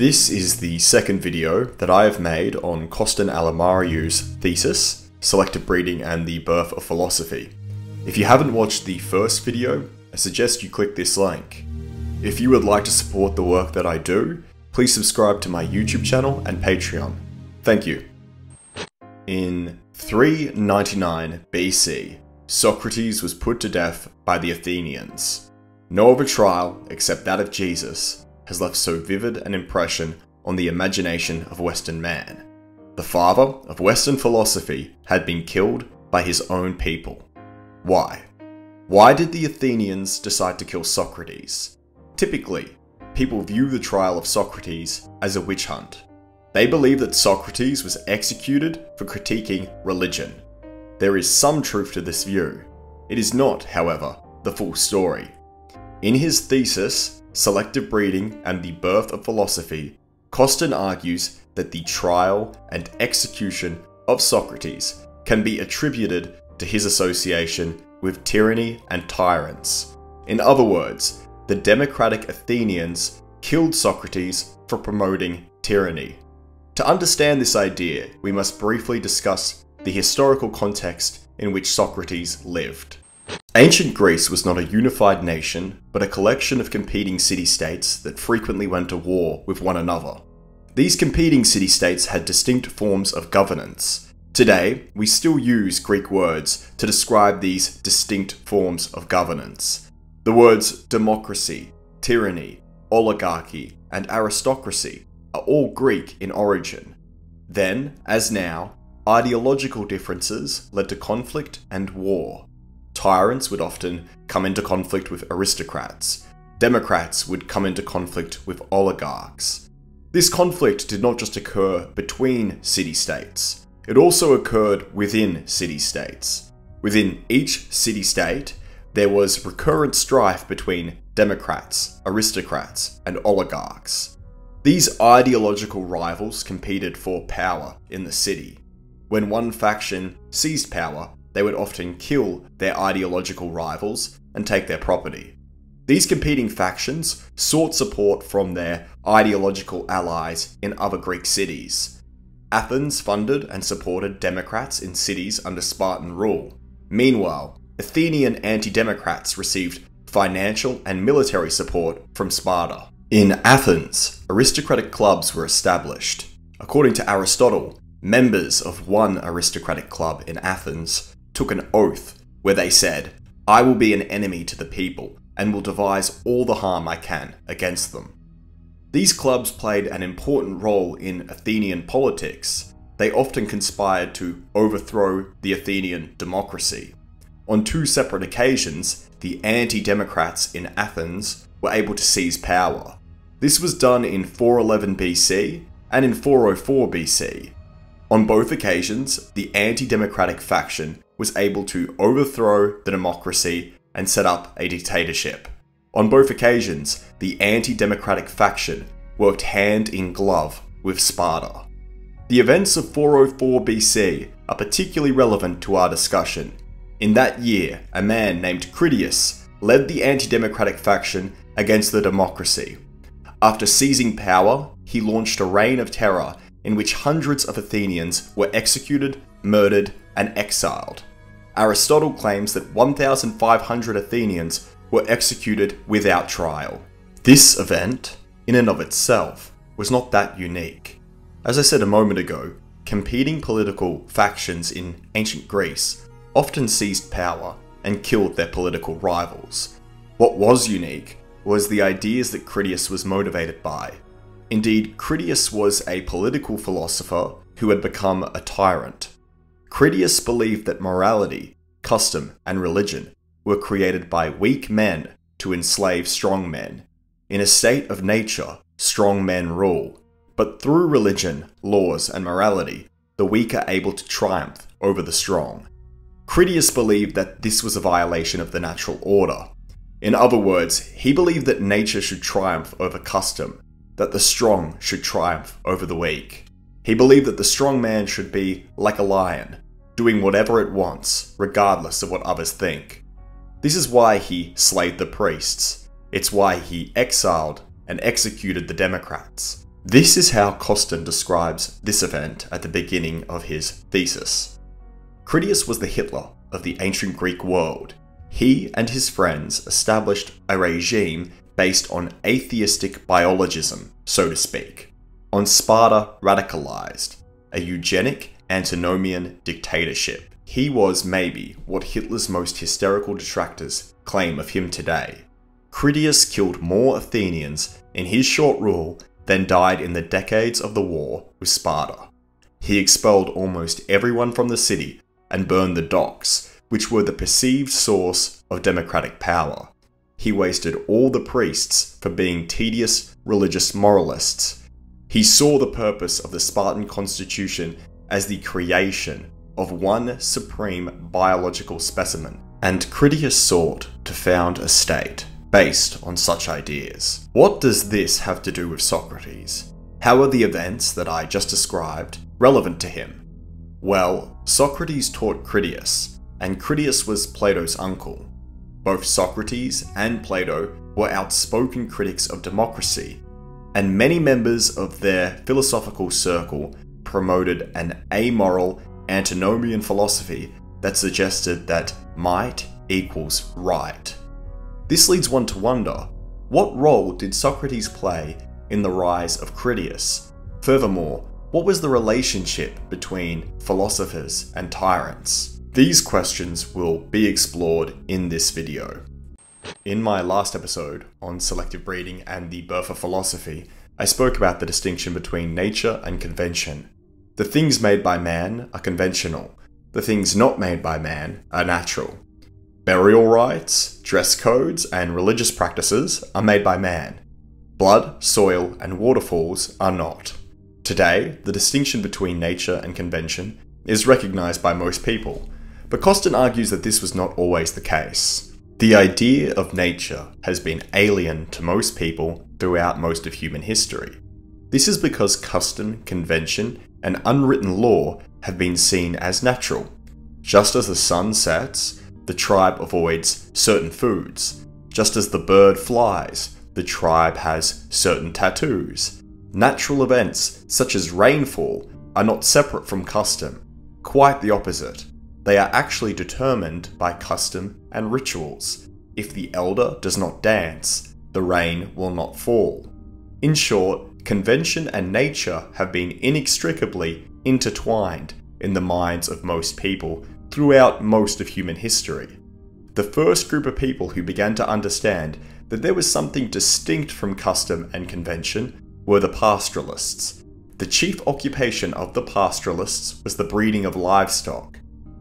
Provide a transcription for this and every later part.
This is the second video that I have made on Costin Alamariu's thesis, Selective Breeding and the Birth of Philosophy. If you haven't watched the first video, I suggest you click this link. If you would like to support the work that I do, please subscribe to my YouTube channel and Patreon. Thank you. In 399 BC, Socrates was put to death by the Athenians. No other trial, except that of Jesus, has left so vivid an impression on the imagination of Western man. The father of Western philosophy had been killed by his own people. Why? Why did the Athenians decide to kill Socrates? Typically, people view the trial of Socrates as a witch hunt. They believe that Socrates was executed for critiquing religion. There is some truth to this view. It is not, however, the full story. In his thesis, Selective Breeding and the Birth of Philosophy, Costin argues that the trial and execution of Socrates can be attributed to his association with tyranny and tyrants. In other words, the democratic Athenians killed Socrates for promoting tyranny. To understand this idea, we must briefly discuss the historical context in which Socrates lived. Ancient Greece was not a unified nation, but a collection of competing city-states that frequently went to war with one another. These competing city-states had distinct forms of governance. Today, we still use Greek words to describe these distinct forms of governance. The words democracy, tyranny, oligarchy, and aristocracy are all Greek in origin. Then, as now, ideological differences led to conflict and war. Tyrants would often come into conflict with aristocrats. Democrats would come into conflict with oligarchs. This conflict did not just occur between city-states, it also occurred within city-states. Within each city-state, there was recurrent strife between democrats, aristocrats, and oligarchs. These ideological rivals competed for power in the city. When one faction seized power, they would often kill their ideological rivals and take their property. These competing factions sought support from their ideological allies in other Greek cities. Athens funded and supported democrats in cities under Spartan rule. Meanwhile, Athenian anti-democrats received financial and military support from Sparta. In Athens, aristocratic clubs were established. According to Aristotle, members of one aristocratic club in Athens took an oath where they said, I will be an enemy to the people and will devise all the harm I can against them. These clubs played an important role in Athenian politics. They often conspired to overthrow the Athenian democracy. On two separate occasions, the anti-democrats in Athens were able to seize power. This was done in 411 BC and in 404 BC. On both occasions, the anti-democratic faction was able to overthrow the democracy and set up a dictatorship. On both occasions, the anti-democratic faction worked hand in glove with Sparta. The events of 404 BC are particularly relevant to our discussion. In that year, a man named Critias led the anti-democratic faction against the democracy. After seizing power, he launched a reign of terror in which hundreds of Athenians were executed, murdered, and exiled. Aristotle claims that 1,500 Athenians were executed without trial. This event, in and of itself, was not that unique. As I said a moment ago, competing political factions in ancient Greece often seized power and killed their political rivals. What was unique was the ideas that Critias was motivated by. Indeed, Critias was a political philosopher who had become a tyrant. Critias believed that morality, custom, and religion were created by weak men to enslave strong men. In a state of nature, strong men rule, but through religion, laws, and morality, the weak are able to triumph over the strong. Critias believed that this was a violation of the natural order. In other words, he believed that nature should triumph over custom, that the strong should triumph over the weak. He believed that the strong man should be like a lion, doing whatever it wants, regardless of what others think. This is why he slayed the priests. It's why he exiled and executed the Democrats. This is how Costin describes this event at the beginning of his thesis. Critias was the Hitler of the ancient Greek world. He and his friends established a regime based on atheistic biologism, so to speak, on Sparta radicalized, a eugenic antinomian dictatorship. He was maybe what Hitler's most hysterical detractors claim of him today. Critias killed more Athenians in his short rule than died in the decades of the war with Sparta. He expelled almost everyone from the city and burned the docks, which were the perceived source of democratic power. He wasted all the priests for being tedious religious moralists. He saw the purpose of the Spartan constitution as the creation of one supreme biological specimen, and Critias sought to found a state based on such ideas. What does this have to do with Socrates? How are the events that I just described relevant to him? Well, Socrates taught Critias, and Critias was Plato's uncle. Both Socrates and Plato were outspoken critics of democracy, and many members of their philosophical circle promoted an amoral antinomian philosophy that suggested that might equals right. This leads one to wonder what role did Socrates play in the rise of Critias? Furthermore, what was the relationship between philosophers and tyrants? These questions will be explored in this video. In my last episode on selective breeding and the birth of philosophy, I spoke about the distinction between nature and convention. The things made by man are conventional, the things not made by man are natural. Burial rites, dress codes, and religious practices are made by man. Blood, soil, and waterfalls are not. Today, the distinction between nature and convention is recognized by most people, but Costin argues that this was not always the case. The idea of nature has been alien to most people throughout most of human history. This is because custom, convention, and unwritten law have been seen as natural. Just as the sun sets, the tribe avoids certain foods. Just as the bird flies, the tribe has certain tattoos. Natural events, such as rainfall, are not separate from custom. Quite the opposite. They are actually determined by custom and rituals. If the elder does not dance, the rain will not fall. In short, convention and nature have been inextricably intertwined in the minds of most people throughout most of human history. The first group of people who began to understand that there was something distinct from custom and convention were the pastoralists. The chief occupation of the pastoralists was the breeding of livestock.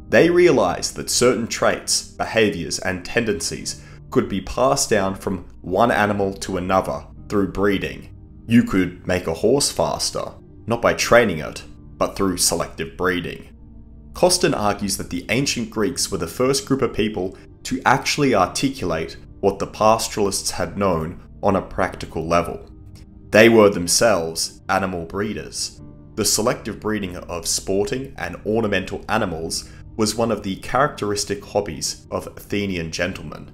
They realized that certain traits, behaviors, and tendencies could be passed down from one animal to another through breeding. You could make a horse faster, not by training it, but through selective breeding. Costin argues that the ancient Greeks were the first group of people to actually articulate what the pastoralists had known on a practical level. They were themselves animal breeders. The selective breeding of sporting and ornamental animals was one of the characteristic hobbies of Athenian gentlemen.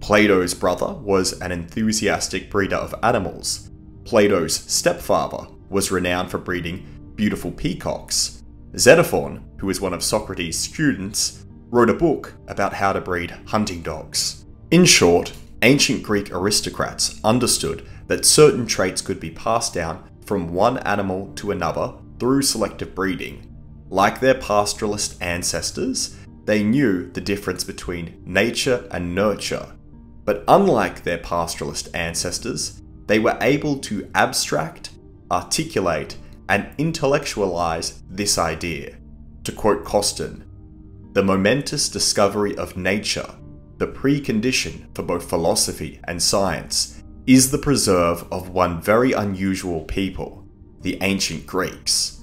Plato's brother was an enthusiastic breeder of animals. Plato's stepfather was renowned for breeding beautiful peacocks. Xenophon, who was one of Socrates' students, wrote a book about how to breed hunting dogs. In short, ancient Greek aristocrats understood that certain traits could be passed down from one animal to another through selective breeding. Like their pastoralist ancestors, they knew the difference between nature and nurture. But unlike their pastoralist ancestors, they were able to abstract, articulate, and intellectualize this idea. To quote Costin, the momentous discovery of nature, the precondition for both philosophy and science, is the preserve of one very unusual people, the ancient Greeks.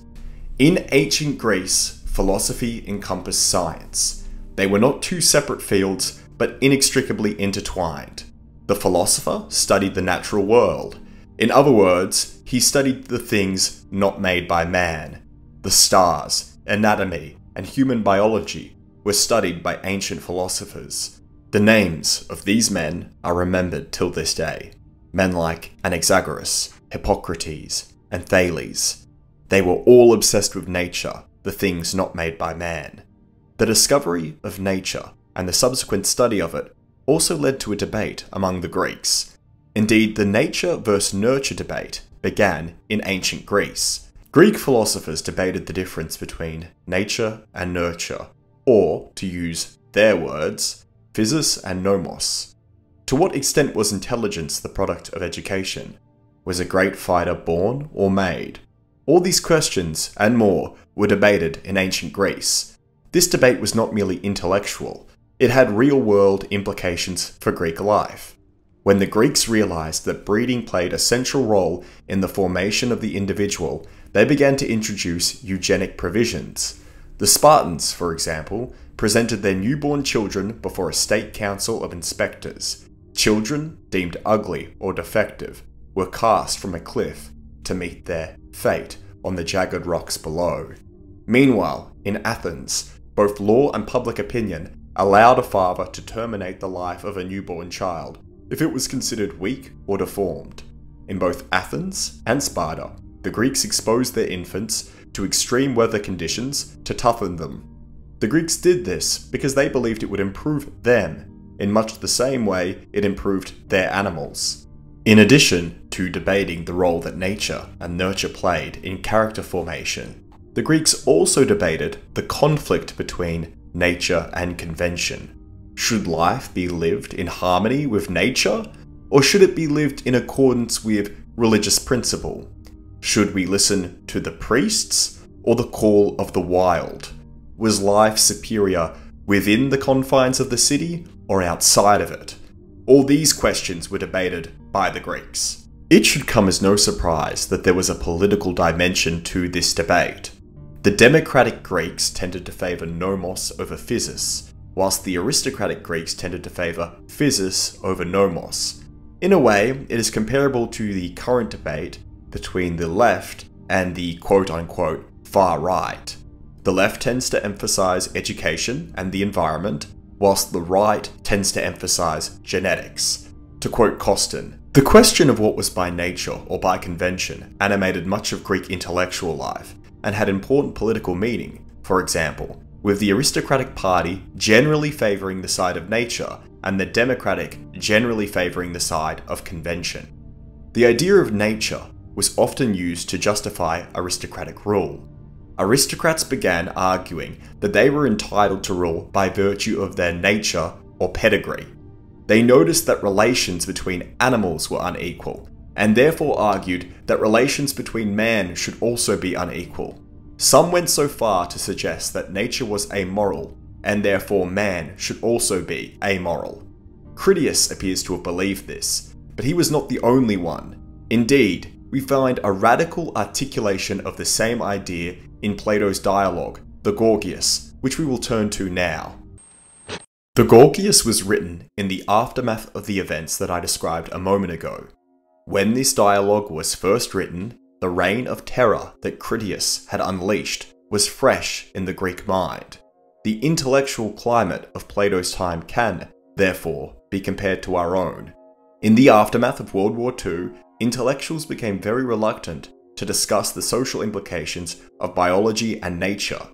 In ancient Greece, philosophy encompassed science. They were not two separate fields, but inextricably intertwined. The philosopher studied the natural world. In other words, he studied the things not made by man. The stars, anatomy, and human biology were studied by ancient philosophers. The names of these men are remembered till this day. Men like Anaxagoras, Hippocrates, and Thales. They were all obsessed with nature, the things not made by man. The discovery of nature and the subsequent study of it also led to a debate among the Greeks. Indeed, the nature versus nurture debate began in ancient Greece. Greek philosophers debated the difference between nature and nurture, or, to use their words, physis and nomos. To what extent was intelligence the product of education? Was a great fighter born or made? All these questions, and more, were debated in ancient Greece. This debate was not merely intellectual, it had real world implications for Greek life. When the Greeks realized that breeding played a central role in the formation of the individual, they began to introduce eugenic provisions. The Spartans, for example, presented their newborn children before a state council of inspectors. Children deemed ugly or defective were cast from a cliff to meet their fate on the jagged rocks below. Meanwhile, in Athens, both law and public opinion allowed a father to terminate the life of a newborn child if it was considered weak or deformed. In both Athens and Sparta, the Greeks exposed their infants to extreme weather conditions to toughen them. The Greeks did this because they believed it would improve them in much the same way it improved their animals. In addition to debating the role that nature and nurture played in character formation, the Greeks also debated the conflict between nature and convention. Should life be lived in harmony with nature, or should it be lived in accordance with religious principle? Should we listen to the priests or the call of the wild? Was life superior within the confines of the city or outside of it? All these questions were debated by the Greeks. It should come as no surprise that there was a political dimension to this debate. The democratic Greeks tended to favour nomos over physis, whilst the aristocratic Greeks tended to favour physis over nomos. In a way, it is comparable to the current debate between the left and the quote unquote far right. The left tends to emphasise education and the environment, whilst the right tends to emphasise genetics. To quote Costin, the question of what was by nature or by convention animated much of Greek intellectual life, and had important political meaning, for example, with the aristocratic party generally favouring the side of nature and the democratic generally favouring the side of convention. The idea of nature was often used to justify aristocratic rule. Aristocrats began arguing that they were entitled to rule by virtue of their nature or pedigree. They noticed that relations between animals were unequal, and therefore argued that relations between man should also be unequal. Some went so far to suggest that nature was amoral, and therefore man should also be amoral. Critias appears to have believed this, but he was not the only one. Indeed, we find a radical articulation of the same idea in Plato's dialogue, the Gorgias, which we will turn to now. The Gorgias was written in the aftermath of the events that I described a moment ago, when this dialogue was first written, the reign of terror that Critias had unleashed was fresh in the Greek mind. The intellectual climate of Plato's time can, therefore, be compared to our own. In the aftermath of World War II, intellectuals became very reluctant to discuss the social implications of biology and nature.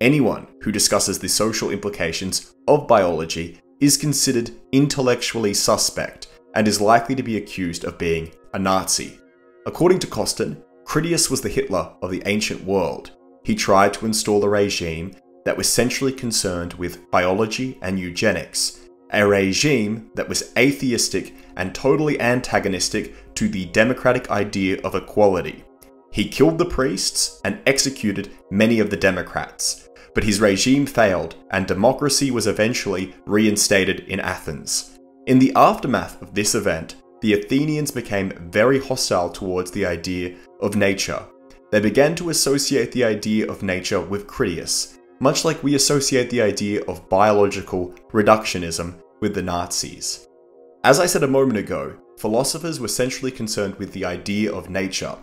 Anyone who discusses the social implications of biology is considered intellectually suspect and is likely to be accused of being a Nazi. According to Costin, Critias was the Hitler of the ancient world. He tried to install a regime that was centrally concerned with biology and eugenics, a regime that was atheistic and totally antagonistic to the democratic idea of equality. He killed the priests and executed many of the Democrats, but his regime failed and democracy was eventually reinstated in Athens. In the aftermath of this event, the Athenians became very hostile towards the idea of nature. They began to associate the idea of nature with Critias, much like we associate the idea of biological reductionism with the Nazis. As I said a moment ago, philosophers were centrally concerned with the idea of nature.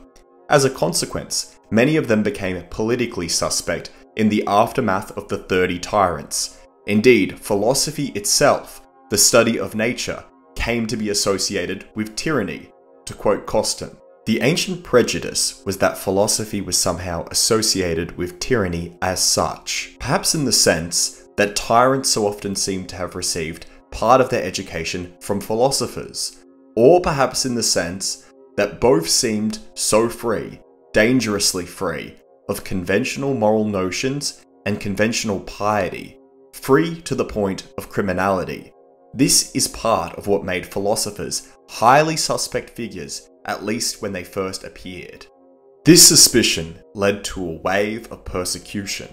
As a consequence, many of them became politically suspect in the aftermath of the Thirty Tyrants. Indeed, philosophy itself the study of nature came to be associated with tyranny. To quote Costin. The ancient prejudice was that philosophy was somehow associated with tyranny as such, perhaps in the sense that tyrants so often seem to have received part of their education from philosophers, or perhaps in the sense that both seemed so free, dangerously free, of conventional moral notions and conventional piety, free to the point of criminality. This is part of what made philosophers highly suspect figures, at least when they first appeared. This suspicion led to a wave of persecution.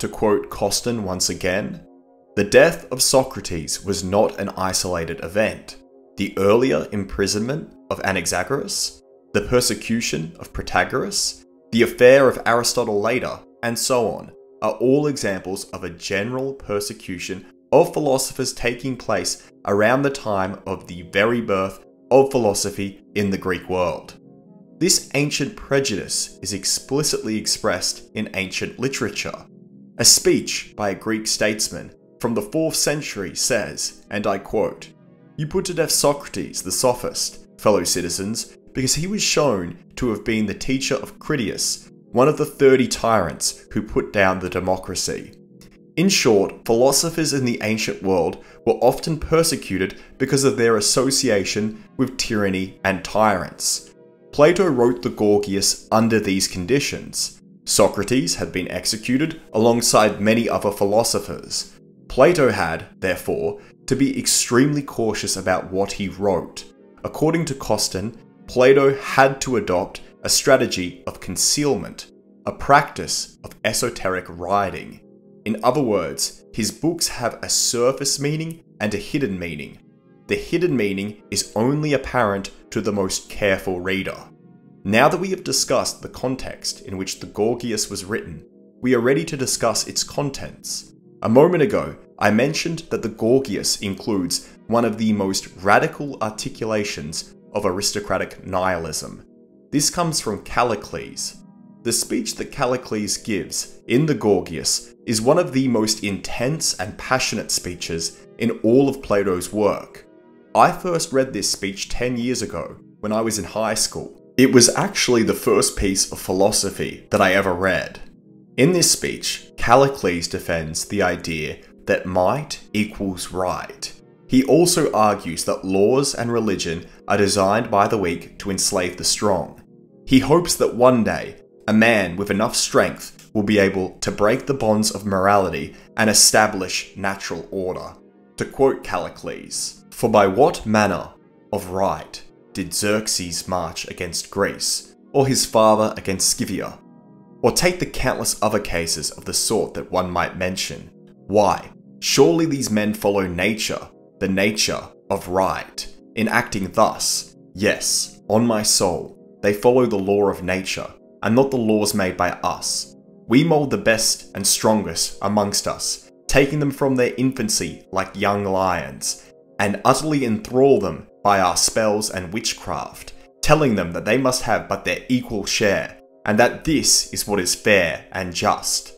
To quote Costin once again, the death of Socrates was not an isolated event. The earlier imprisonment of Anaxagoras, the persecution of Protagoras, the affair of Aristotle later, and so on, are all examples of a general persecution of philosophers taking place around the time of the very birth of philosophy in the Greek world. This ancient prejudice is explicitly expressed in ancient literature. A speech by a Greek statesman from the 4th century says, and I quote, You put to death Socrates, the sophist, fellow citizens, because he was shown to have been the teacher of Critias, one of the 30 tyrants who put down the democracy. In short, philosophers in the ancient world were often persecuted because of their association with tyranny and tyrants. Plato wrote the Gorgias under these conditions. Socrates had been executed alongside many other philosophers. Plato had, therefore, to be extremely cautious about what he wrote. According to Costin, Plato had to adopt a strategy of concealment, a practice of esoteric writing. In other words, his books have a surface meaning and a hidden meaning. The hidden meaning is only apparent to the most careful reader. Now that we have discussed the context in which the Gorgias was written, we are ready to discuss its contents. A moment ago, I mentioned that the Gorgias includes one of the most radical articulations of aristocratic nihilism. This comes from Callicles. The speech that Callicles gives in the Gorgias is one of the most intense and passionate speeches in all of Plato's work. I first read this speech 10 years ago when I was in high school. It was actually the first piece of philosophy that I ever read. In this speech, Callicles defends the idea that might equals right. He also argues that laws and religion are designed by the weak to enslave the strong. He hopes that one day, a man with enough strength will be able to break the bonds of morality and establish natural order. To quote Callicles, For by what manner of right did Xerxes march against Greece, or his father against Scythia? Or take the countless other cases of the sort that one might mention. Why, surely these men follow nature the nature of right. In acting thus, yes, on my soul, they follow the law of nature, and not the laws made by us. We mould the best and strongest amongst us, taking them from their infancy like young lions, and utterly enthrall them by our spells and witchcraft, telling them that they must have but their equal share, and that this is what is fair and just.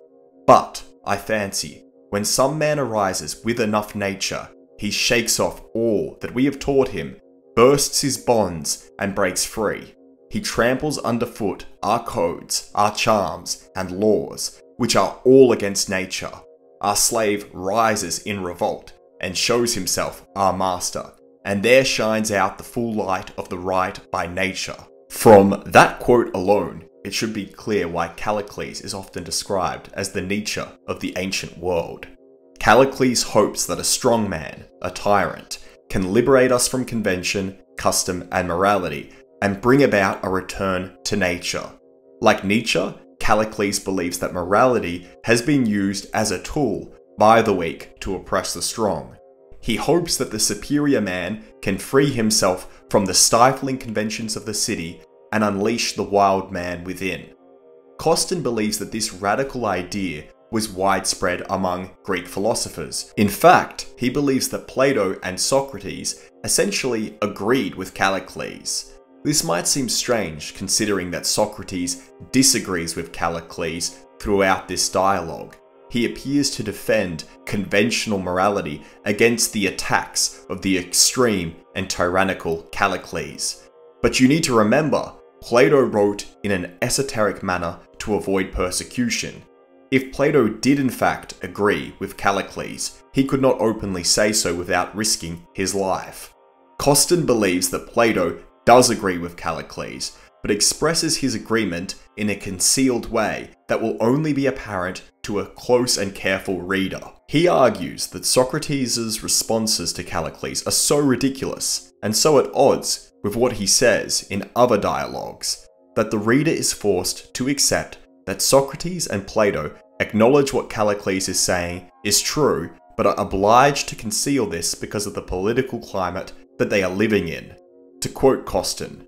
But, I fancy, when some man arises with enough nature he shakes off all that we have taught him, bursts his bonds, and breaks free. He tramples underfoot our codes, our charms, and laws, which are all against nature. Our slave rises in revolt and shows himself our master, and there shines out the full light of the right by nature. From that quote alone, it should be clear why Callicles is often described as the Nietzsche of the ancient world. Callicles hopes that a strong man, a tyrant, can liberate us from convention, custom, and morality, and bring about a return to nature. Like Nietzsche, Callicles believes that morality has been used as a tool by the weak to oppress the strong. He hopes that the superior man can free himself from the stifling conventions of the city and unleash the wild man within. Costin believes that this radical idea was widespread among Greek philosophers. In fact, he believes that Plato and Socrates essentially agreed with Callicles. This might seem strange considering that Socrates disagrees with Callicles throughout this dialogue. He appears to defend conventional morality against the attacks of the extreme and tyrannical Callicles. But you need to remember Plato wrote in an esoteric manner to avoid persecution. If Plato did in fact agree with Callicles, he could not openly say so without risking his life. Costin believes that Plato does agree with Callicles, but expresses his agreement in a concealed way that will only be apparent to a close and careful reader. He argues that Socrates' responses to Callicles are so ridiculous, and so at odds with what he says in other dialogues, that the reader is forced to accept that Socrates and Plato acknowledge what Callicles is saying is true, but are obliged to conceal this because of the political climate that they are living in. To quote Costin,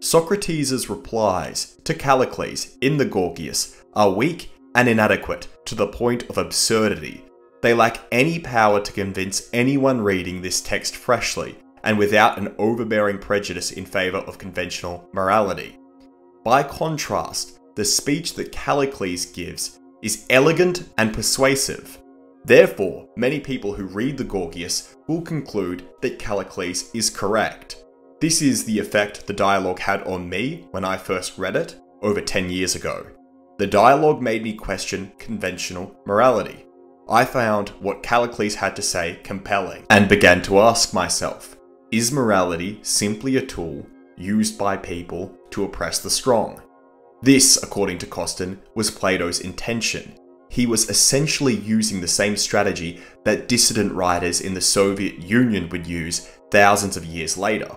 Socrates' replies to Callicles in the Gorgias are weak and inadequate to the point of absurdity. They lack any power to convince anyone reading this text freshly and without an overbearing prejudice in favour of conventional morality. By contrast, the speech that Callicles gives is elegant and persuasive. Therefore, many people who read the Gorgias will conclude that Callicles is correct. This is the effect the dialogue had on me when I first read it, over 10 years ago. The dialogue made me question conventional morality. I found what Callicles had to say compelling, and began to ask myself, is morality simply a tool used by people to oppress the strong? This, according to Costin, was Plato's intention. He was essentially using the same strategy that dissident writers in the Soviet Union would use thousands of years later.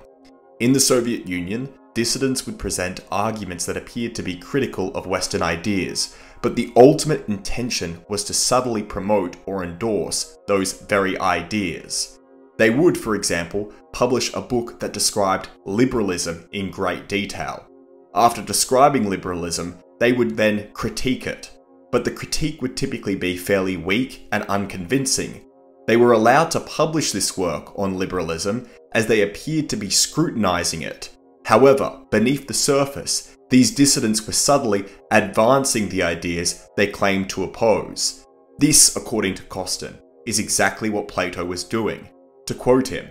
In the Soviet Union, dissidents would present arguments that appeared to be critical of Western ideas, but the ultimate intention was to subtly promote or endorse those very ideas. They would, for example, publish a book that described liberalism in great detail, after describing liberalism, they would then critique it. But the critique would typically be fairly weak and unconvincing. They were allowed to publish this work on liberalism as they appeared to be scrutinizing it. However, beneath the surface, these dissidents were subtly advancing the ideas they claimed to oppose. This, according to Costin, is exactly what Plato was doing. To quote him,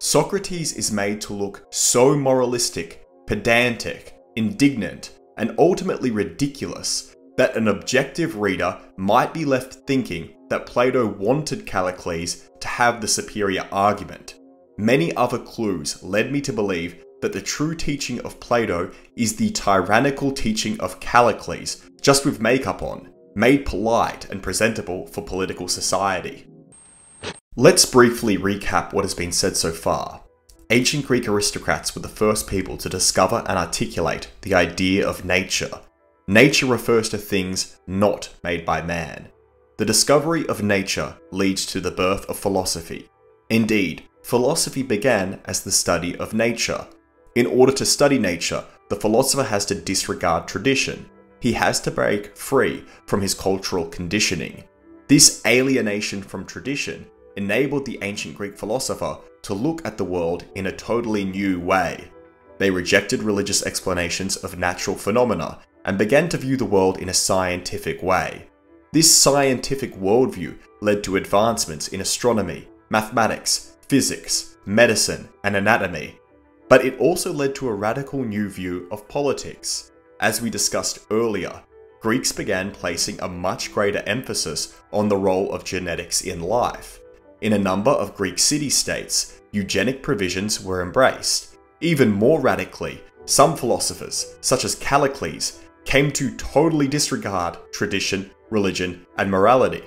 Socrates is made to look so moralistic, pedantic, indignant, and ultimately ridiculous that an objective reader might be left thinking that Plato wanted Callicles to have the superior argument. Many other clues led me to believe that the true teaching of Plato is the tyrannical teaching of Callicles, just with makeup on, made polite and presentable for political society. Let's briefly recap what has been said so far. Ancient Greek aristocrats were the first people to discover and articulate the idea of nature. Nature refers to things not made by man. The discovery of nature leads to the birth of philosophy. Indeed, philosophy began as the study of nature. In order to study nature, the philosopher has to disregard tradition. He has to break free from his cultural conditioning. This alienation from tradition enabled the ancient Greek philosopher to look at the world in a totally new way. They rejected religious explanations of natural phenomena and began to view the world in a scientific way. This scientific worldview led to advancements in astronomy, mathematics, physics, medicine, and anatomy. But it also led to a radical new view of politics. As we discussed earlier, Greeks began placing a much greater emphasis on the role of genetics in life. In a number of Greek city-states, eugenic provisions were embraced. Even more radically, some philosophers, such as Callicles, came to totally disregard tradition, religion, and morality.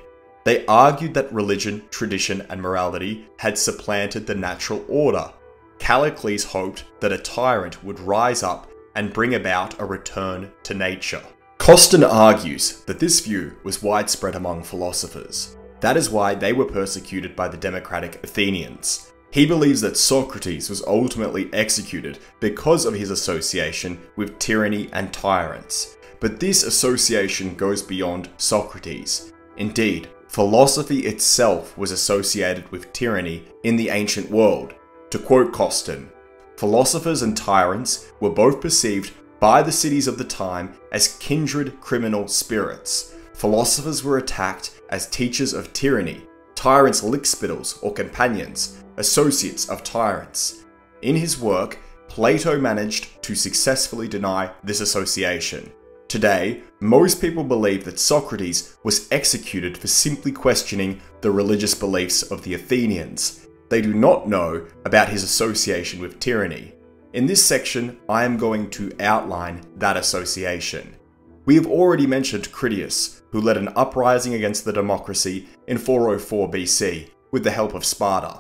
They argued that religion, tradition, and morality had supplanted the natural order. Callicles hoped that a tyrant would rise up and bring about a return to nature. Costin argues that this view was widespread among philosophers. That is why they were persecuted by the democratic Athenians. He believes that Socrates was ultimately executed because of his association with tyranny and tyrants. But this association goes beyond Socrates. Indeed, philosophy itself was associated with tyranny in the ancient world. To quote Costin, philosophers and tyrants were both perceived by the cities of the time as kindred criminal spirits. Philosophers were attacked as teachers of tyranny, tyrants' lickspittles or companions, associates of tyrants. In his work, Plato managed to successfully deny this association. Today, most people believe that Socrates was executed for simply questioning the religious beliefs of the Athenians. They do not know about his association with tyranny. In this section, I am going to outline that association. We have already mentioned Critias, who led an uprising against the democracy in 404 BC with the help of Sparta.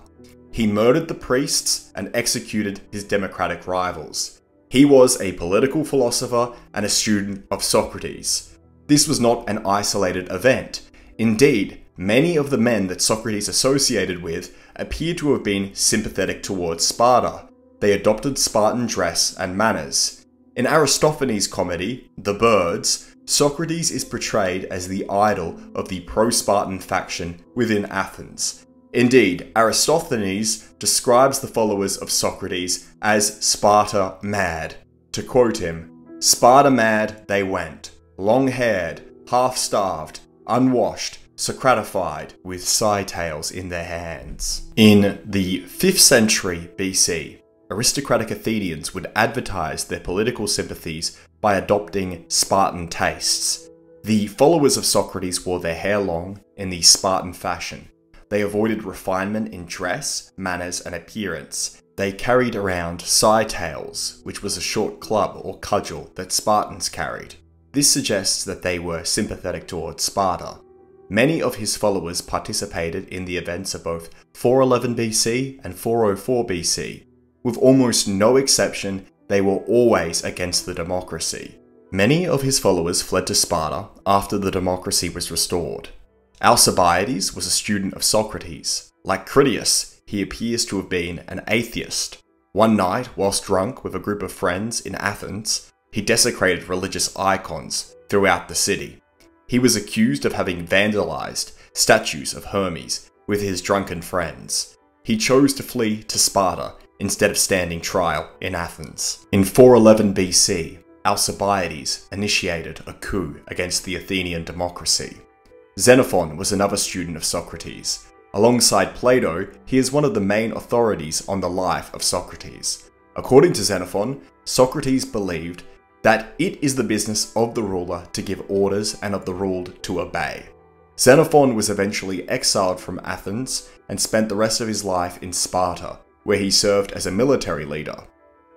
He murdered the priests and executed his democratic rivals. He was a political philosopher and a student of Socrates. This was not an isolated event. Indeed, many of the men that Socrates associated with appear to have been sympathetic towards Sparta. They adopted Spartan dress and manners. In Aristophanes' comedy, The Birds, Socrates is portrayed as the idol of the pro Spartan faction within Athens. Indeed, Aristophanes describes the followers of Socrates as Sparta mad. To quote him, Sparta mad they went, long haired, half starved, unwashed, Socratified, with scytales in their hands. In the 5th century BC, aristocratic Athenians would advertise their political sympathies by adopting Spartan tastes. The followers of Socrates wore their hair long in the Spartan fashion. They avoided refinement in dress, manners, and appearance. They carried around tails, which was a short club or cudgel that Spartans carried. This suggests that they were sympathetic towards Sparta. Many of his followers participated in the events of both 411 BC and 404 BC. With almost no exception, they were always against the democracy. Many of his followers fled to Sparta after the democracy was restored. Alcibiades was a student of Socrates. Like Critias, he appears to have been an atheist. One night, whilst drunk with a group of friends in Athens, he desecrated religious icons throughout the city. He was accused of having vandalized statues of Hermes with his drunken friends. He chose to flee to Sparta instead of standing trial in Athens. In 411 BC, Alcibiades initiated a coup against the Athenian democracy. Xenophon was another student of Socrates. Alongside Plato, he is one of the main authorities on the life of Socrates. According to Xenophon, Socrates believed that it is the business of the ruler to give orders and of the ruled to obey. Xenophon was eventually exiled from Athens and spent the rest of his life in Sparta, where he served as a military leader.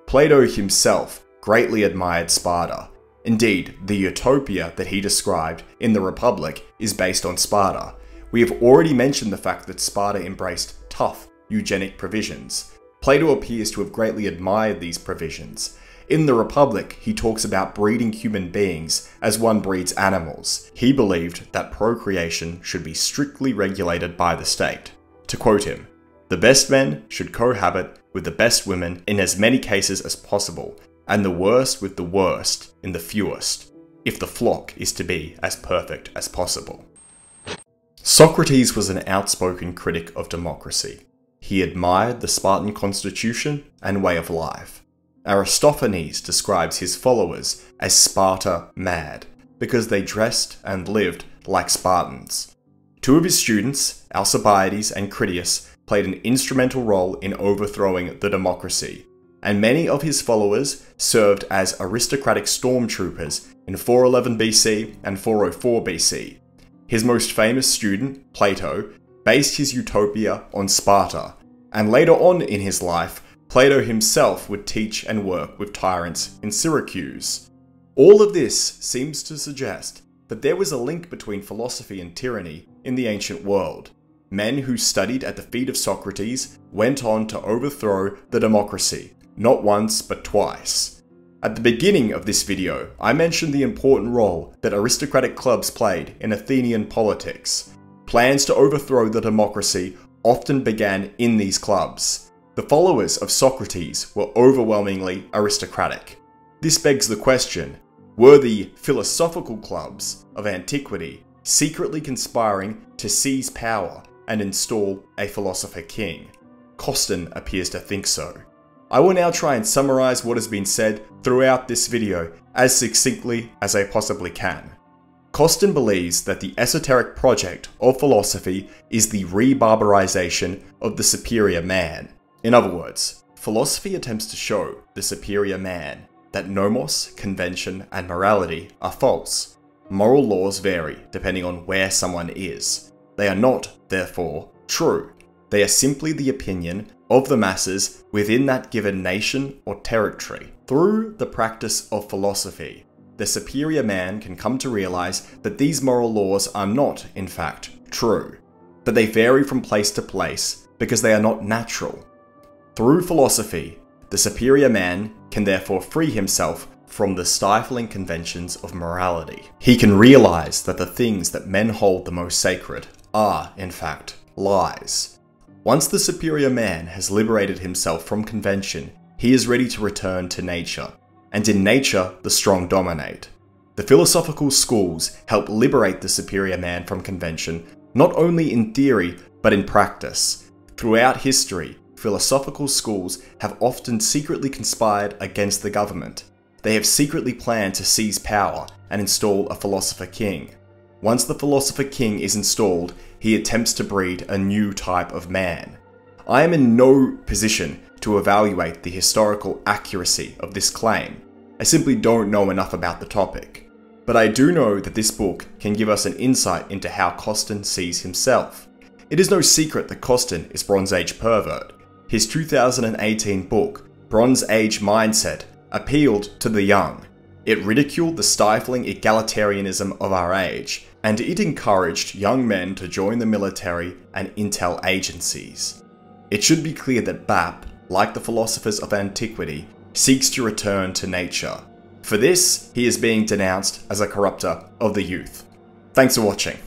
Plato himself greatly admired Sparta. Indeed, the utopia that he described in the Republic is based on Sparta. We have already mentioned the fact that Sparta embraced tough eugenic provisions. Plato appears to have greatly admired these provisions, in the Republic, he talks about breeding human beings as one breeds animals. He believed that procreation should be strictly regulated by the state. To quote him, the best men should cohabit with the best women in as many cases as possible, and the worst with the worst in the fewest, if the flock is to be as perfect as possible. Socrates was an outspoken critic of democracy. He admired the Spartan constitution and way of life. Aristophanes describes his followers as Sparta mad, because they dressed and lived like Spartans. Two of his students, Alcibiades and Critias, played an instrumental role in overthrowing the democracy, and many of his followers served as aristocratic stormtroopers in 411 BC and 404 BC. His most famous student, Plato, based his utopia on Sparta, and later on in his life Plato himself would teach and work with tyrants in Syracuse. All of this seems to suggest that there was a link between philosophy and tyranny in the ancient world. Men who studied at the feet of Socrates went on to overthrow the democracy, not once but twice. At the beginning of this video, I mentioned the important role that aristocratic clubs played in Athenian politics. Plans to overthrow the democracy often began in these clubs. The followers of Socrates were overwhelmingly aristocratic. This begs the question were the philosophical clubs of antiquity secretly conspiring to seize power and install a philosopher king? Costin appears to think so. I will now try and summarize what has been said throughout this video as succinctly as I possibly can. Costin believes that the esoteric project of philosophy is the rebarbarization of the superior man, in other words, philosophy attempts to show the superior man that nomos, convention, and morality are false. Moral laws vary depending on where someone is. They are not, therefore, true. They are simply the opinion of the masses within that given nation or territory. Through the practice of philosophy, the superior man can come to realize that these moral laws are not, in fact, true, that they vary from place to place because they are not natural. Through philosophy, the superior man can therefore free himself from the stifling conventions of morality. He can realize that the things that men hold the most sacred are, in fact, lies. Once the superior man has liberated himself from convention, he is ready to return to nature, and in nature, the strong dominate. The philosophical schools help liberate the superior man from convention, not only in theory, but in practice. Throughout history, philosophical schools have often secretly conspired against the government. They have secretly planned to seize power and install a philosopher king. Once the philosopher king is installed, he attempts to breed a new type of man. I am in no position to evaluate the historical accuracy of this claim. I simply don't know enough about the topic. But I do know that this book can give us an insight into how Costin sees himself. It is no secret that Costin is Bronze Age pervert. His 2018 book, Bronze Age Mindset, appealed to the young. It ridiculed the stifling egalitarianism of our age and it encouraged young men to join the military and intel agencies. It should be clear that BAP, like the philosophers of antiquity, seeks to return to nature. For this, he is being denounced as a corrupter of the youth. Thanks for watching.